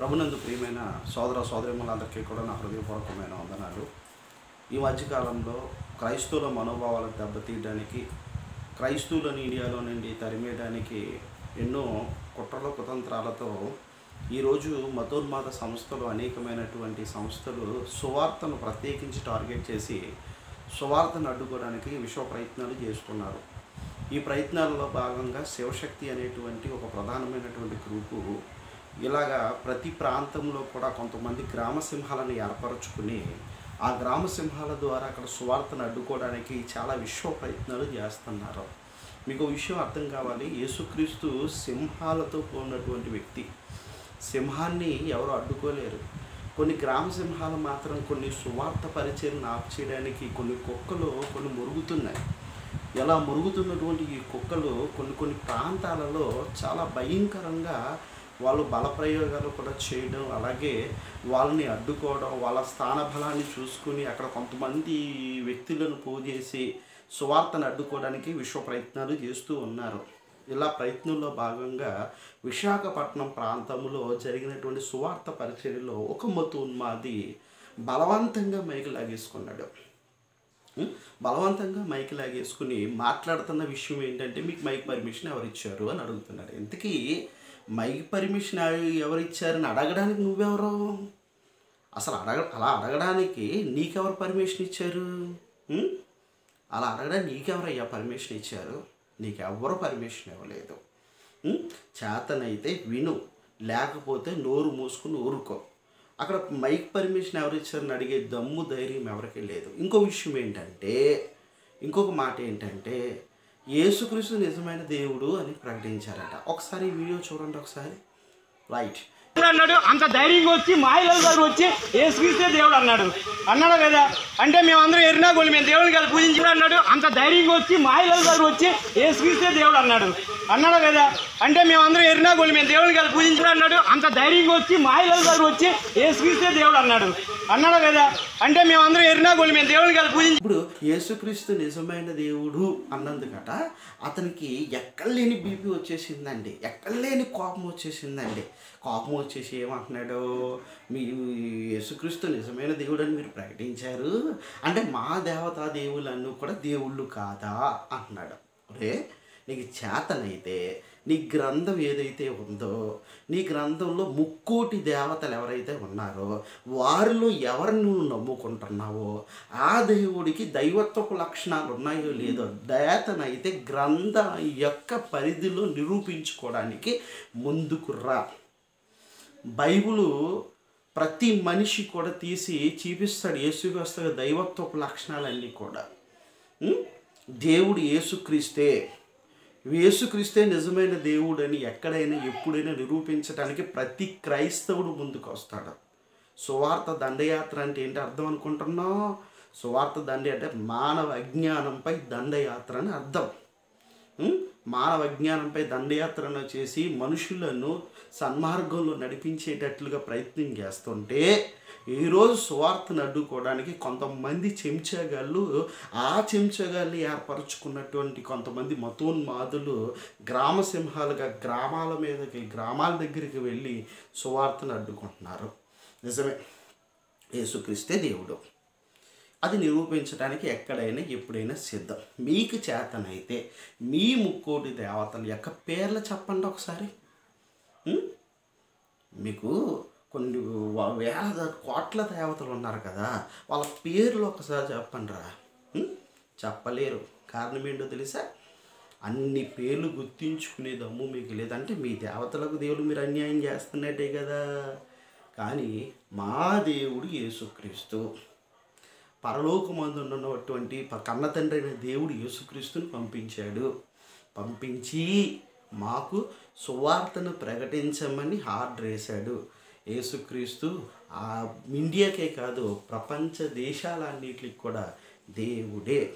ప్రభునందు ప్రియమైన సోదర సోదరిములందరికీ కూడా నా హృదయపూర్వకమైన వందనాలు. ఈ మధ్యకాలంలో క్రైస్తవుల మనోభావాలకు దెబ్బతీయడానికి క్రైస్తవులను ఇండియాలో నుండి తరిమేయడానికి ఎన్నో కుట్రల కుతంత్రాలతో ఈరోజు మతోన్మాద సంస్థలు అనేకమైనటువంటి సంస్థలు సువార్తను ప్రత్యేకించి టార్గెట్ చేసి సువార్తను అడ్డుకోవడానికి విశ్వ ప్రయత్నాలు చేస్తున్నారు. ఈ ప్రయత్నాలలో భాగంగా శివశక్తి అనేటువంటి ఒక ప్రధానమైనటువంటి గ్రూపు ఇలాగా ప్రతి ప్రాంతంలో కూడా కొంతమంది గ్రామ సింహాలను ఏర్పరచుకుని ఆ గ్రామ సింహాల ద్వారా అక్కడ సువార్తను అడ్డుకోవడానికి చాలా విశ్వ ప్రయత్నాలు చేస్తున్నారు. మీకు విషయం అర్థం కావాలి. యేసుక్రీస్తు సింహాలతో కూడినటువంటి వ్యక్తి. సింహాన్ని ఎవరు అడ్డుకోలేరు. కొన్ని గ్రామ సింహాలు మాత్రం కొన్ని సువార్త పరిచయం ఆపు చేయడానికి కొన్ని కుక్కలు కొన్ని మురుగుతున్నాయి. ఎలా మురుగుతున్నటువంటి ఈ కుక్కలు కొన్ని కొన్ని ప్రాంతాలలో చాలా భయంకరంగా వాళ్ళు బలప్రయోగాలు కూడా చేయడం అలాగే వాళ్ళని అడ్డుకోవడం వాళ్ళ స్థానబలాన్ని చూసుకుని అక్కడ కొంతమంది వ్యక్తులను పోజేసి సువార్తను అడ్డుకోవడానికి విశ్వ ప్రయత్నాలు చేస్తూ ఉన్నారు. ఇలా ప్రయత్నంలో భాగంగా విశాఖపట్నం ప్రాంతంలో జరిగినటువంటి సువార్త పరిచర్యలో ఒక మతోన్మాది బలవంతంగా మైకి లాగేసుకున్నాడు. బలవంతంగా మైక్ లాగేసుకుని మాట్లాడుతున్న విషయం ఏంటంటే మీకు మైక్ పర్మిషన్ ఎవరు ఇచ్చారు అని అడుగుతున్నాడు. ఇంతకీ మైక్ పర్మిషన్ ఎవరు ఇచ్చారని అడగడానికి నువ్వెవరు? అసలు అడగ అలా అడగడానికి నీకెవరు పర్మిషన్ ఇచ్చారు? అలా అడగడానికి నీకెవరయ్యా పర్మిషన్ ఇచ్చారు? నీకెవ్వరు పర్మిషన్ ఇవ్వలేదు. చేతనైతే విను లేకపోతే నోరు మూసుకుని ఊరుకో. అక్కడ మైక్ పర్మిషన్ ఎవరు ఇచ్చారని అడిగే దమ్ము ధైర్యం ఎవరికీ లేదు. ఇంకో విషయం ఏంటంటే ఇంకొక మాట ఏంటంటే యేసుక్రీస్తు నిజమైన దేవుడు అని ప్రకటించారట. ఒకసారి ఈ వీడియో చూడండి ఒకసారి. రైట్ అన్నాడు అంత ధైర్యంగా వచ్చి మాయల గారు వచ్చి ఏసుక్రీస్తే దేవుడు అన్నాడు. అన్నాడు కదా అంటే మేమందరం ఎరినా మేము దేవుడిని కదా పూజించాడు అన్నాడు. అంత ధైర్యంగా వచ్చి మాయల గారు వచ్చి ఏసుక్రీస్తే దేవుడు అన్నాడు. అన్నాడు కదా? అంటే మేమందరం ఎరినా మేము దేవుడిని కదా పూజించడం అన్నాడు. అంత ధైర్యంగా వచ్చి మాయల గారు వచ్చి ఏసుక్రీస్తే దేవుడు అన్నాడు. అన్నాడు కదా? అంటే మేమందరం ఎరినా మేము దేవుడిని కదా పూజించి ఇప్పుడు యేసుక్రీస్తు నిజమైన దేవుడు అన్నందుకట అతనికి ఎక్కడలేని బీపీ వచ్చేసిందండి. ఎక్కడలేని కోపం వచ్చేసిందండి. కోపం వచ్చేసి ఏమంటున్నాడు? మీరు యేసుక్రీస్తు నిజమైన దేవుడు అని మీరు ప్రకటించారు. అంటే మా దేవతా దేవుళ్ళను కూడా దేవుళ్ళు కాదా? అంటున్నాడు రే నీకు చేతనైతే నీ గ్రంథం ఏదైతే ఉందో నీ గ్రంథంలో ముక్కోటి దేవతలు ఎవరైతే ఉన్నారో వారిలో ఎవరిని నువ్వు నమ్ముకుంటున్నావో ఆ దేవుడికి దైవత్వపు లక్షణాలు ఉన్నాయో లేదో దేతనైతే గ్రంథ యొక్క పరిధిలో నిరూపించుకోవడానికి ముందుకు రా. బైబిలు ప్రతి మనిషి కూడా తీసి చూపిస్తాడు యేసుక్రీస్తు దైవత్వపు లక్షణాలన్నీ కూడా. దేవుడు యేసుక్రీస్తే యేసుక్రీస్తే నిజమైన దేవుడని ఎక్కడైనా ఎప్పుడైనా నిరూపించడానికి ప్రతి క్రైస్తవుడు ముందుకు వస్తాడు. సువార్త దండయాత్ర అంటే ఏంటి అర్థం అనుకుంటున్నాం సువార్త దండ అంటే మానవ అజ్ఞానంపై దండయాత్ర అని అర్థం. మానవ జ్ఞానంపై దండయాత్రను చేసి మనుషులను సన్మార్గంలో నడిపించేటట్లుగా ప్రయత్నం చేస్తుంటే ఈరోజు సువార్తను అడ్డుకోవడానికి కొంతమంది చెంచగాళ్ళు ఆ చెంచగాళ్ళు ఏర్పరచుకున్నటువంటి కొంతమంది మతోన్మాదులు గ్రామ సింహాలుగా గ్రామాల మీదకి గ్రామాల దగ్గరికి వెళ్ళి సువార్తను అడ్డుకుంటున్నారు. నిజమే. యేసుక్రీస్తే దేవుడు. అది నిరూపించడానికి ఎక్కడైనా ఎప్పుడైనా సిద్ధం. మీకు చేతనైతే మీ ముక్కోటి దేవతల యొక్క పేర్లు చెప్పండి ఒకసారి. మీకు కొన్ని వేల కోట్ల దేవతలు ఉన్నారు కదా వాళ్ళ పేర్లు ఒకసారి చెప్పండి రా చెప్పలేరు. కారణం ఏంటో తెలుసా? అన్ని పేర్లు గుర్తించుకునే దమ్ము మీకు లేదంటే మీ దేవతలకు దేవుడు మీరు అన్యాయం చేస్తున్నట్టే కదా. కానీ మా దేవుడు యేసుక్రీస్తు పరలోకమందు ఉన్నటువంటి కన్న తండ్రి అయిన దేవుడు యేసుక్రీస్తుని పంపించాడు. పంపించి మాకు సువార్తను ప్రకటించమని ఆర్డర్ వేశాడు యేసుక్రీస్తు ఆ ఇండియాకే కాదు ప్రపంచ దేశాలన్నిటికి కూడా దేవుడే.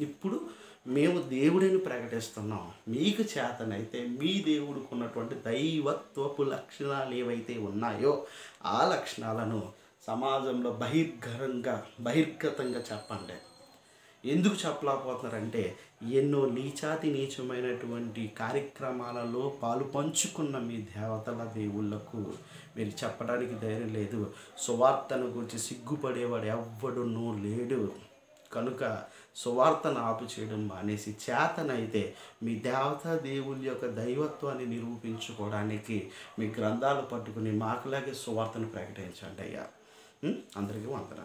ఇప్పుడు మేము దేవుడిని ప్రకటిస్తున్నాం. మీకు చేతనైతే మీ దేవుడికి ఉన్నటువంటి దైవత్వపు లక్షణాలు ఏవైతే ఉన్నాయో ఆ లక్షణాలను సమాజంలో బహిర్గరంగా బహిర్గతంగా చెప్పండి. ఎందుకు చెప్పలేకపోతున్నారంటే ఎన్నో నీచాతి నీచమైనటువంటి కార్యక్రమాలలో పాలు పంచుకున్న మీ దేవతల దేవుళ్ళకు మీరు చెప్పడానికి ధైర్యం లేదు. సువార్తను గురించి సిగ్గుపడేవాడు ఎవ్వడునూ లేడు. కనుక సువార్తను ఆపు చేయడం మానేసి చేతనైతే మీ దేవతా దేవుళ్ళ యొక్క దైవత్వాన్ని నిరూపించుకోవడానికి మీ గ్రంథాలు పట్టుకుని మాకులాగే సువార్తను ప్రకటించండి అయ్యా. అందరికీ వందన